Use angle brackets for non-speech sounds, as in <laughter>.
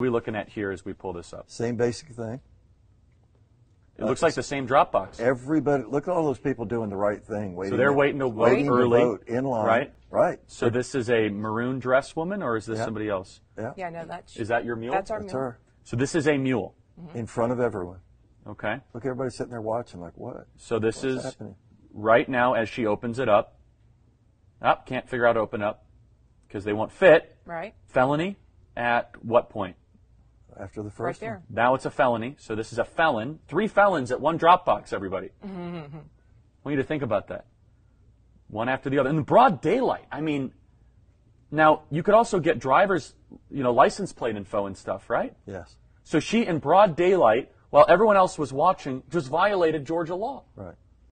we looking at here as we pull this up? Same basic thing. It looks like the same Dropbox. Everybody, look at all those people doing the right thing. Waiting So they're waiting to vote waiting early, to vote in line. right? Right. So this is a maroon dress woman, or is this Yeah. somebody else? Yeah. Yeah, no, that's Is that your mule? that's our That's mule. her. So this is a mule. Mm-hmm. In front of everyone. Okay. Look, everybody's sitting there watching, like, what? So this What's is happening? right now as she opens it up. Up, can't figure out how to open up because they won't fit. Right, Felony at what point? After the first right one? Now it's a felony. So this is a felon. Three felons at one Dropbox, everybody. Mm-hmm. <laughs> I want you to think about that. One after the other. In broad daylight. I mean, now you could also get driver's, you know, license plate info and stuff, right? Yes. So she, in broad daylight, while everyone else was watching, just violated Georgia law. Right.